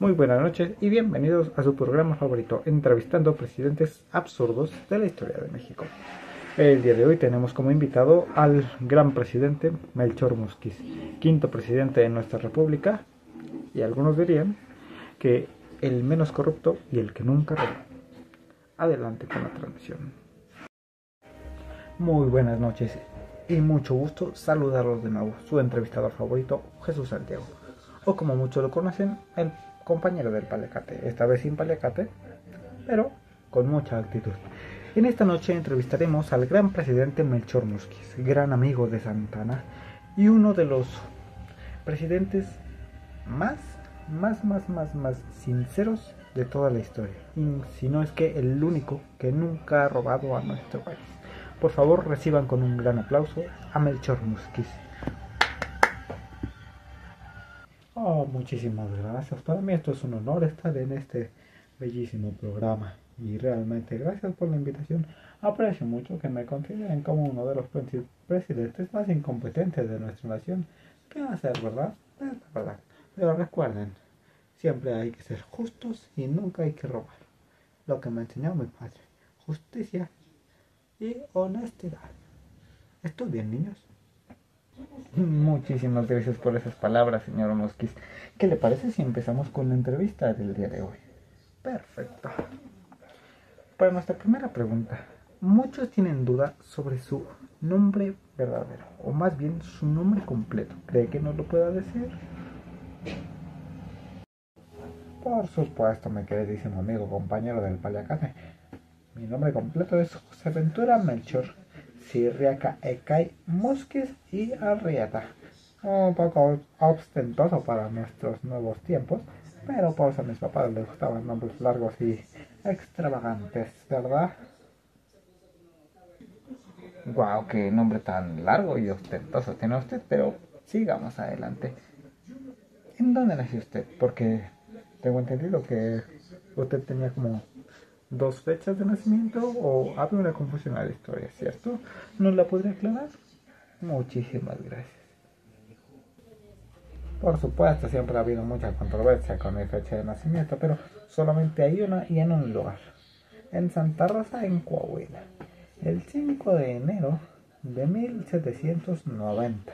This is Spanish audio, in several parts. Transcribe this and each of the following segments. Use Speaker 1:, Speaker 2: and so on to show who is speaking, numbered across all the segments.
Speaker 1: Muy buenas noches y bienvenidos a su programa favorito, entrevistando presidentes absurdos de la historia de México. El día de hoy tenemos como invitado al gran presidente Melchor Musquiz, quinto presidente de nuestra república, y algunos dirían que el menos corrupto y el que nunca robó. Adelante con la transmisión. Muy buenas noches y mucho gusto saludarlos de nuevo, su entrevistador favorito, Jesús Santiago, o como muchos lo conocen, el compañero del paliacate, esta vez sin paliacate, pero con mucha actitud. En esta noche entrevistaremos al gran presidente Melchor Musquiz, gran amigo de Santana y uno de los presidentes más, más, más, más, más sinceros de toda la historia. Y si no es que el único que nunca ha robado a nuestro país. Por favor, reciban con un gran aplauso a Melchor Musquiz. Muchísimas gracias. Para mí esto es un honor estar en este bellísimo programa. Y realmente gracias por la invitación. Aprecio mucho que me consideren como uno de los presidentes más incompetentes de nuestra nación. ¿Qué hacer, verdad? Es verdad. Pero recuerden, siempre hay que ser justos y nunca hay que robar. Lo que me enseñó mi padre. Justicia y honestidad. ¿Estoy bien, niños? Muchísimas gracias por esas palabras, señor Mosquis. ¿Qué le parece si empezamos con la entrevista del día de hoy? Perfecto. Para nuestra primera pregunta, muchos tienen duda sobre su nombre verdadero, o más bien su nombre completo. ¿Cree que no lo pueda decir? Por supuesto, mi queridísimo amigo, compañero del Paliacate. Mi nombre completo es José Ventura Melchor Sirriaca Ecay Mosquis y Arrieta. Un poco ostentoso para nuestros nuevos tiempos, pero por eso a mis papás les gustaban nombres largos y extravagantes, ¿verdad? Wow, qué nombre tan largo y ostentoso tiene usted, pero sigamos adelante. ¿En dónde nació usted? Porque tengo entendido que usted tenía como dos fechas de nacimiento o había una confusión en la historia, ¿cierto? ¿Nos la podría aclarar? Muchísimas gracias. Por supuesto, siempre ha habido mucha controversia con mi fecha de nacimiento, pero solamente hay una y en un lugar. En Santa Rosa, en Coahuila. El 5 de enero de 1790.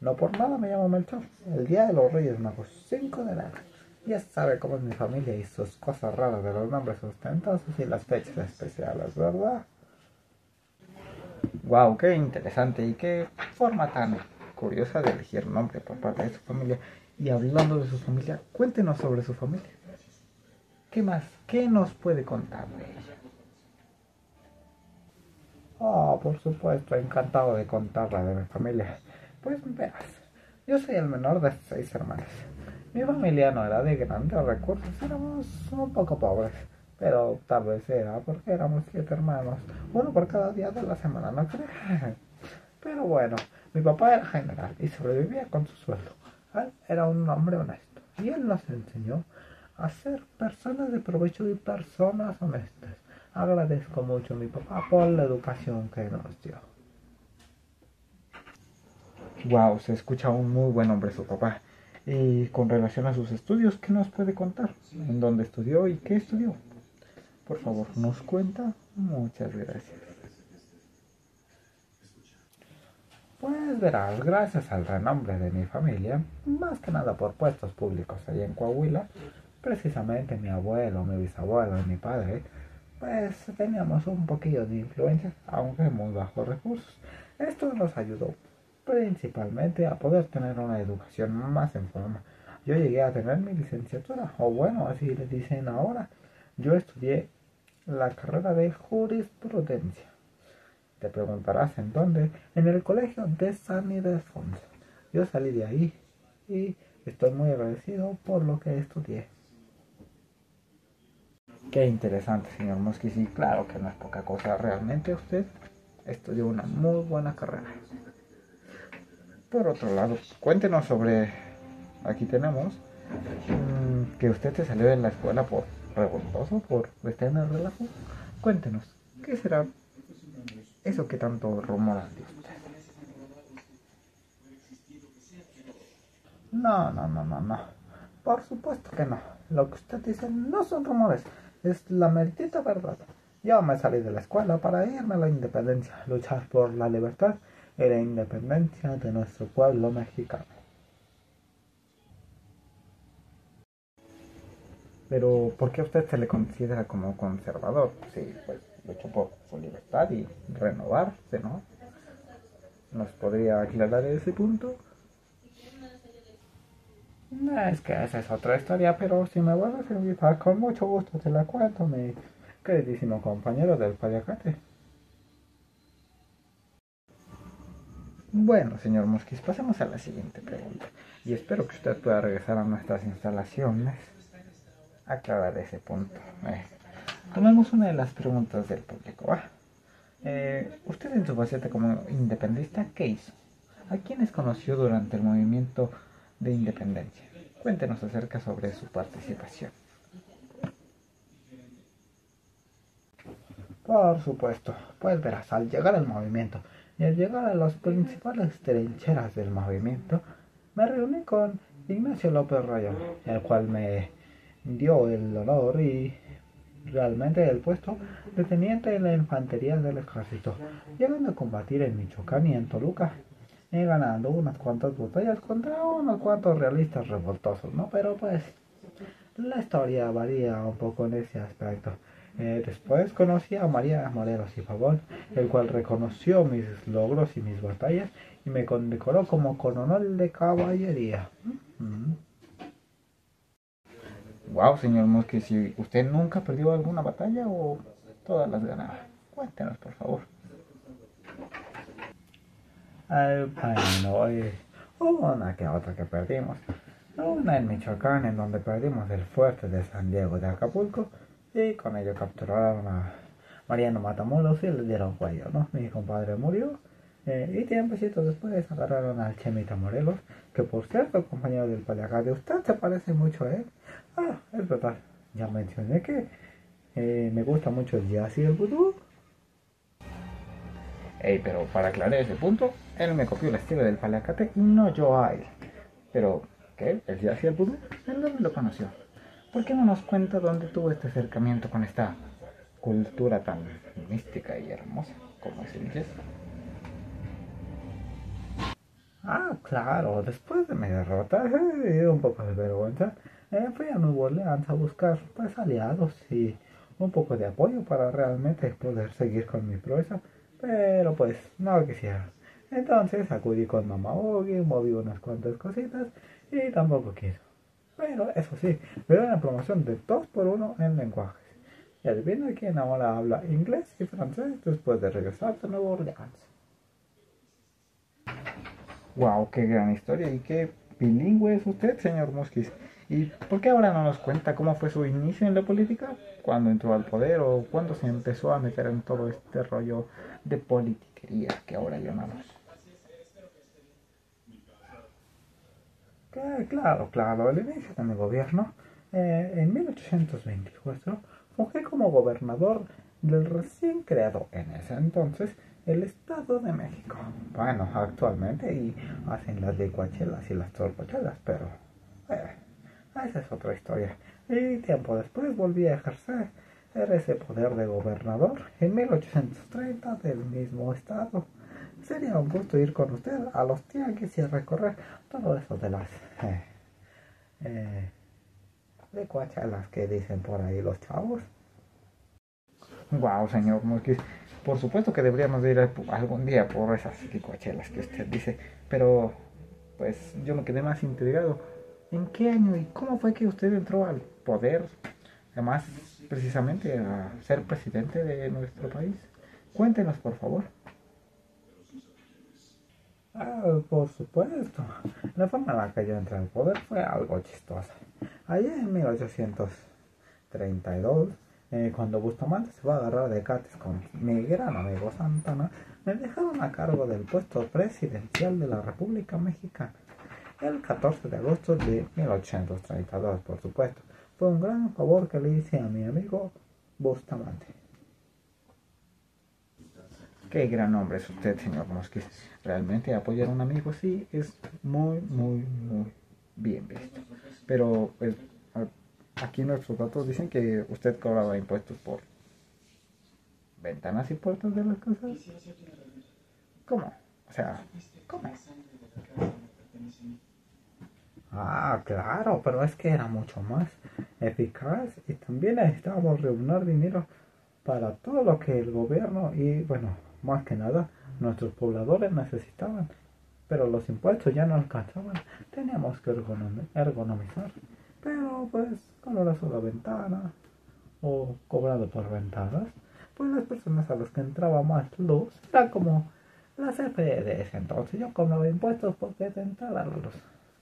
Speaker 1: No por nada me llamo Melchor. El día de los Reyes Magos. 5 de enero. Ya sabe cómo es mi familia y sus cosas raras de los nombres ostentosos y las fechas especiales, ¿verdad? Wow, qué interesante y qué forma tan curiosa de elegir nombre por parte de su familia. Y hablando de su familia, cuéntenos sobre su familia. ¿Qué más? ¿Qué nos puede contar de ella? Oh, por supuesto, encantado de contarla de mi familia. Pues verás, yo soy el menor de seis hermanos. Mi familia no era de grandes recursos, éramos un poco pobres, pero tal vez era porque éramos siete hermanos, uno por cada día de la semana, ¿no crees? Pero bueno, mi papá era general y sobrevivía con su sueldo. Él era un hombre honesto y él nos enseñó a ser personas de provecho y personas honestas. Agradezco mucho a mi papá por la educación que nos dio. Wow, se escucha un muy buen hombre su papá. Y con relación a sus estudios, ¿qué nos puede contar? ¿En dónde estudió y qué estudió? Por favor, ¿nos cuenta? Muchas gracias. Pues verás, gracias al renombre de mi familia, más que nada por puestos públicos allá en Coahuila, precisamente mi abuelo, mi bisabuelo y mi padre, pues teníamos un poquillo de influencia, aunque muy bajos recursos. Esto nos ayudó principalmente a poder tener una educación más en forma. Yo llegué a tener mi licenciatura, o bueno, así le dicen ahora. Yo estudié la carrera de jurisprudencia. Te preguntarás en dónde. En el colegio de San Ildefonso. Yo salí de ahí y estoy muy agradecido por lo que estudié. Qué interesante, señor Mosquis. Y claro que no es poca cosa. Realmente usted estudió una muy buena carrera. Por otro lado, cuéntenos sobre, aquí tenemos, mm, que usted se salió de la escuela por revoltoso, por estar en el relajo. Cuéntenos, ¿qué será eso que tanto rumoran de usted? No, no, no, no, no. Por supuesto que no. Lo que usted dice no son rumores, es la maldita verdad. Yo me salí de la escuela para irme a la independencia, luchar por la libertad y la independencia de nuestro pueblo mexicano. Pero, ¿por qué usted se le considera como conservador? Sí, pues luchó por su libertad y renovarse, ¿no? ¿Nos podría aclarar ese punto? Es que esa es otra historia, pero si me vuelves a invitar, con mucho gusto te la cuento, mi queridísimo compañero del paliacate. Bueno, señor Mosquis, pasemos a la siguiente pregunta. Y espero que usted pueda regresar a nuestras instalaciones aclarar ese punto. Eh, tomemos una de las preguntas del público. Eh, usted en su faceta como independista, ¿qué hizo? ¿A quiénes conoció durante el movimiento de independencia? Cuéntenos acerca sobre su participación. Por supuesto, pues verás, al llegar al movimiento y al llegar a las principales trincheras del movimiento, me reuní con Ignacio López Rayo, el cual me dio el honor y realmente el puesto de teniente en la infantería del ejército, llegando a combatir en Michoacán y en Toluca, y ganando unas cuantas batallas contra unos cuantos realistas revoltosos, ¿no? Pero pues la historia varía un poco en ese aspecto. Eh, después conocí a María Morelos y Pavón, el cual reconoció mis logros y mis batallas y me condecoró como coronel de caballería. Wow, señor Mosque, si usted nunca perdió alguna batalla o todas las ganaba. Cuéntenos, por favor. Ay, bueno, eh, hubo una que otra que perdimos. Una en Michoacán, en donde perdimos el fuerte de San Diego de Acapulco, y con ello capturaron a Mariano Matamoros y le dieron cuello, ¿no? Mi compadre murió, eh, y tiempecitos después agarraron al Chemita Morelos, que por cierto, compañero del de usted se parece mucho a él. Ah, es verdad, ya mencioné que eh, me gusta mucho el jazz y el vudú. Ey, pero para aclarar ese punto, él me copió el estilo del paliacate y no yo a él. Pero, ¿qué? ¿El jazz y el vudú? ¿En dónde lo conoció? ¿Por qué no nos cuenta dónde tuvo este acercamiento con esta cultura tan mística y hermosa como es el? Ah, claro, después de mi derrota he un poco de vergüenza eh, fui a Nuevo Orleans a buscar pues aliados y un poco de apoyo para realmente poder seguir con mi proeza, pero pues no quisiera. Entonces acudí con Mama Ogi, moví unas cuantas cositas y tampoco quiso. Pero eso sí, dio una promoción de 2 por 1 en lenguajes. Y adivina quién ahora habla inglés y francés después de regresar de Nuevo Orleans. Wow, qué gran historia y qué bilingüe es usted, señor Mosquis. ¿Y por qué ahora no nos cuenta cómo fue su inicio en la política? ¿Cuándo entró al poder o cuándo se empezó a meter en todo este rollo de politiquería que ahora llamamos? Claro, claro, el inicio de mi gobierno, eh, en 1824, fungí como gobernador del recién creado en ese entonces el Estado de México. Bueno, actualmente y hacen las licuachelas y las torpochelas, pero... Eh, esa es otra historia. Y tiempo después volví a ejercer ese poder de gobernador en 1830 del mismo estado. Sería un gusto ir con usted a los tianguis y recorrer todo eso de las eh, eh, de cuachalas que dicen por ahí los chavos. Wow, señor Mosquis. Por supuesto que deberíamos ir algún día por esas licuachelas que usted dice, pero pues yo me quedé más intrigado ¿En qué año y cómo fue que usted entró al poder? Además, precisamente a ser presidente de nuestro país. Cuéntenos, por favor. Ah, por supuesto. La forma en la que yo entré al poder fue algo chistosa. Allá en 1832, eh, cuando Bustamante se va a agarrar de cates con mi gran amigo Santana, me dejaron a cargo del puesto presidencial de la República Mexicana el 14 de agosto de 1832, por supuesto. Fue un gran favor que le hice a mi amigo Bustamante. Qué gran hombre es usted, señor Mosquis. Realmente apoyar a un amigo así es muy, muy, muy bien visto. Pero pues aquí nuestros datos dicen que usted cobraba impuestos por ventanas y puertas de las casas. ¿Cómo? O sea, ¿cómo? Ah, claro, pero es que era mucho más eficaz y también necesitábamos reunir dinero para todo lo que el gobierno y, bueno, más que nada, nuestros pobladores necesitaban. Pero los impuestos ya no alcanzaban, teníamos que ergonomizar. Pero pues con una sola ventana o cobrado por ventanas, pues las personas a las que entraba más luz eran como las CFDs. Entonces yo cobraba impuestos porque te entraba la luz.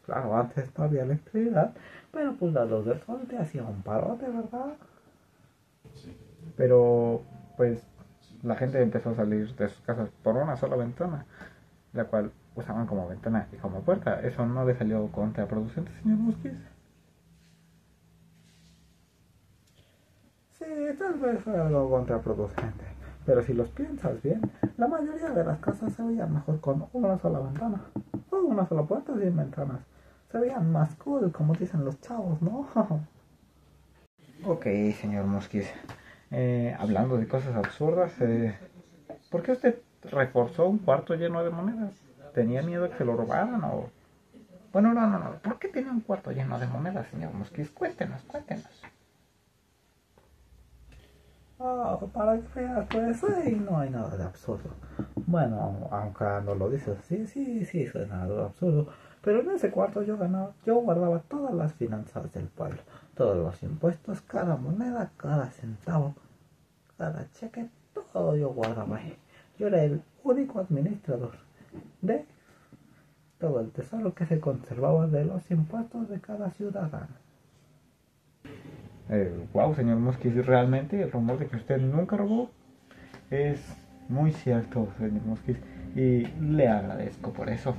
Speaker 1: Claro, antes no había electricidad, pero pues la luz del sol te hacía un parote, ¿verdad? Pero pues la gente empezó a salir de sus casas por una sola ventana, la cual usaban como ventana y como puerta. ¿Eso no le salió contraproducente, señor Musquiz? Sí, tal vez fue algo contraproducente. Pero si los piensas bien, la mayoría de las casas se veían mejor con una sola ventana. O una sola puerta sin ventanas se veían más cool, como dicen los chavos, ¿no? ok, señor Mosquís. Eh, hablando de cosas absurdas, eh, ¿por qué usted reforzó un cuarto lleno de monedas? ¿Tenía miedo que se lo robaran o...? Bueno, no, no, no. ¿Por qué tenía un cuarto lleno de monedas, señor Mosquís? Cuéntenos, cuéntenos. Oh, para que veas, pues ahí no hay nada de absurdo. Bueno, aunque no lo dices sí, sí, sí, suena algo absurdo. Pero en ese cuarto yo ganaba, yo guardaba todas las finanzas del pueblo, todos los impuestos, cada moneda, cada centavo, cada cheque, todo yo guardaba ahí. Yo era el único administrador de todo el tesoro que se conservaba de los impuestos de cada ciudadano. Eh, wow, señor Mosquis, realmente el rumor de que usted nunca robó es muy cierto, señor Mosquis, y le agradezco por eso.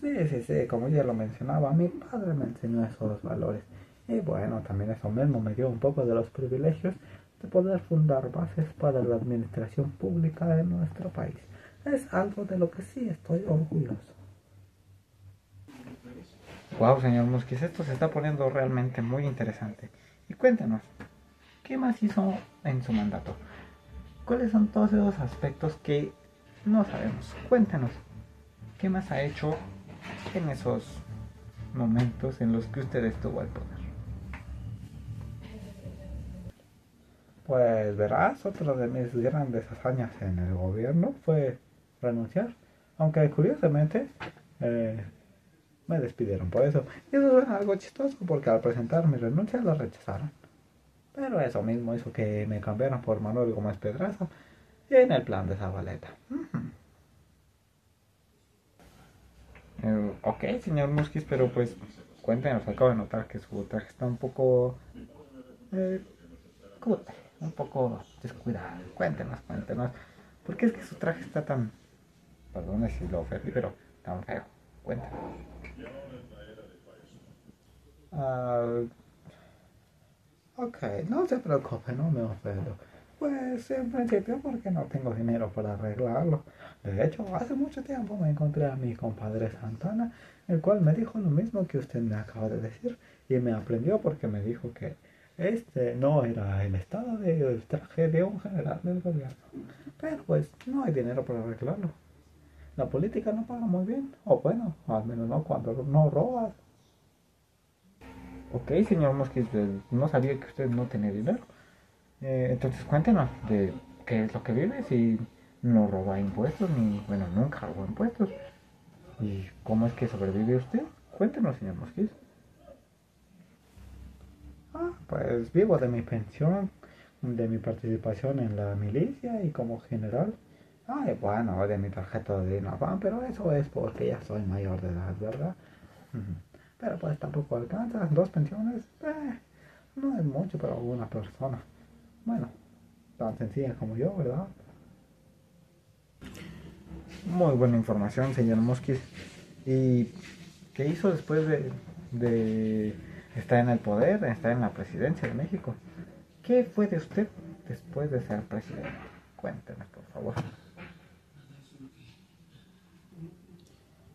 Speaker 1: Sí, sí, sí, como ya lo mencionaba, mi padre me enseñó esos valores. Y bueno, también eso mismo me dio un poco de los privilegios de poder fundar bases para la administración pública de nuestro país. Es algo de lo que sí estoy orgulloso. Wow, señor Musquiz, esto se está poniendo realmente muy interesante. Y cuéntenos, ¿qué más hizo en su mandato? ¿Cuáles son todos esos aspectos que no sabemos? Cuéntenos, ¿qué más ha hecho en esos momentos en los que usted estuvo al poder. Pues verás, otra de mis grandes hazañas en el gobierno fue renunciar, aunque curiosamente eh, me despidieron por eso. Y eso es algo chistoso porque al presentar mi renuncia lo rechazaron. Pero eso mismo hizo que me cambiaran por Manuel Gómez Pedraza en el plan de Zabaleta. Eh, ok, señor Muskis, pero pues cuéntenos, acabo de notar que su traje está un poco... Eh, un poco descuidado. Cuéntenos, cuéntenos. ¿Por qué es que su traje está tan... Perdón si lo ofendí, pero tan feo? Cuéntenos. Uh, ok, no se preocupe, no me ofendo. Pues en principio porque no tengo dinero para arreglarlo. De hecho, hace mucho tiempo me encontré a mi compadre Santana, el cual me dijo lo mismo que usted me acaba de decir y me aprendió porque me dijo que este no era el estado del traje de un general del gobierno. Pero pues no hay dinero para arreglarlo. La política no paga muy bien, o bueno, al menos no cuando no robas. Ok, señor Mosquito, pues, no sabía que usted no tenía dinero. Eh, entonces cuéntenos de qué es lo que vive, si no roba impuestos, ni, bueno, nunca robó impuestos. ¿Y cómo es que sobrevive usted? Cuéntenos, señor Mosquiz. Ah, pues vivo de mi pensión, de mi participación en la milicia y como general. Ay, bueno, de mi tarjeta de Inafam, pero eso es porque ya soy mayor de edad, ¿verdad? Pero pues tampoco alcanza, dos pensiones, eh, no es mucho para una persona. Bueno, tan sencilla como yo, ¿verdad? Muy buena información, señor Mosquis. ¿Y qué hizo después de, de estar en el poder, de estar en la presidencia de México? ¿Qué fue de usted después de ser presidente? Cuéntenos, por favor.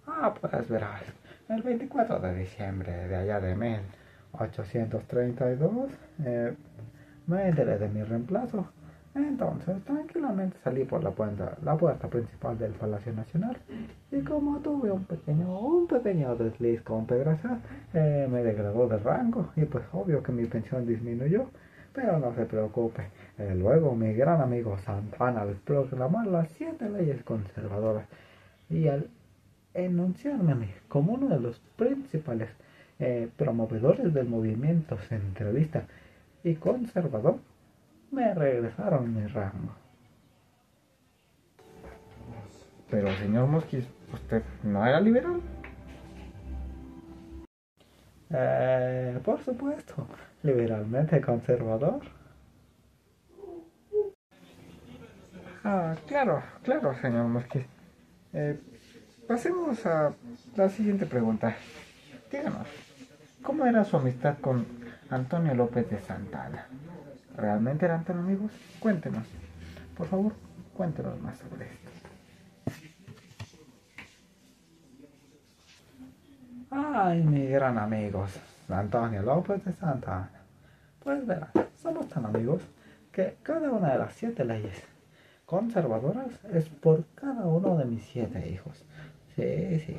Speaker 1: Ah, pues verás, el 24 de diciembre de allá de 1832 eh, me enteré de mi reemplazo. Entonces, tranquilamente salí por la puerta, la puerta principal del Palacio Nacional y como tuve un pequeño, un pequeño desliz con Pedraza, eh, me degradó de rango y pues obvio que mi pensión disminuyó, pero no se preocupe. Eh, luego mi gran amigo Santana al proclamar las siete leyes conservadoras y al enunciarme a mí como uno de los principales eh, promovedores del movimiento centralista y conservador, me regresaron mi rango.
Speaker 2: Pero, señor Mosquis, ¿usted no era liberal?
Speaker 1: Eh, por supuesto, liberalmente conservador.
Speaker 2: Ah, claro, claro, señor Mosquis. Eh, pasemos a la siguiente pregunta. Díganos, ¿cómo era su amistad con Antonio López de Santana? ¿Realmente eran tan amigos? Cuéntenos. Por favor, cuéntenos más sobre esto.
Speaker 1: Ay, mi gran amigo, Antonio López de Santana. Pues verás, somos tan amigos que cada una de las siete leyes conservadoras es por cada uno de mis siete hijos. Sí, sí.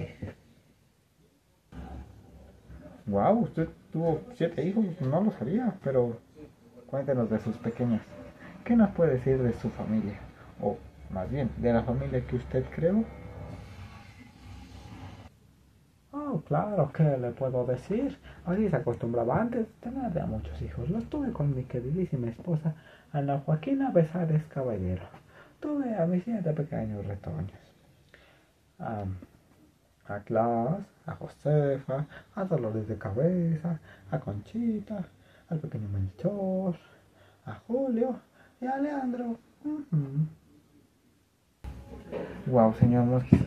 Speaker 2: Wow, usted tuvo siete hijos, no lo sabía, pero cuéntenos de sus pequeñas. ¿Qué nos puede decir de su familia? O más bien, de la familia que usted creó.
Speaker 1: Oh, claro, ¿qué le puedo decir? Así se acostumbraba antes tener ya muchos hijos. Los tuve con mi queridísima esposa, Ana Joaquina Besares Caballero. Tuve a mis siete pequeños retoños. a Clas, a Josefa, a Dolores de Cabeza, a Conchita, al pequeño Melchor, a Julio y a Leandro.
Speaker 2: Wow, señor Mosquito.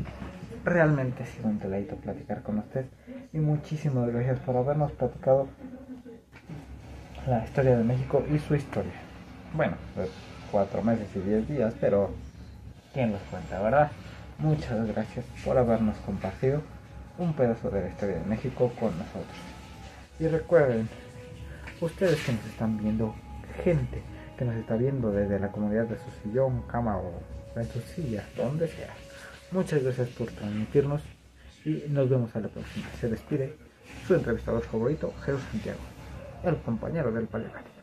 Speaker 2: Realmente ha sido un deleito platicar con usted y muchísimas gracias por habernos platicado la historia de México y su historia. Bueno, cuatro meses y diez días, pero ¿quién los cuenta, verdad? Muchas gracias por habernos compartido un pedazo de la historia de México con nosotros. Y recuerden, ustedes que nos están viendo, gente que nos está viendo desde la comunidad de su sillón, cama o en su silla, donde sea. Muchas gracias por transmitirnos y nos vemos a la próxima. Se despide su entrevistador favorito, Jesús Santiago, el compañero del Paleolítico.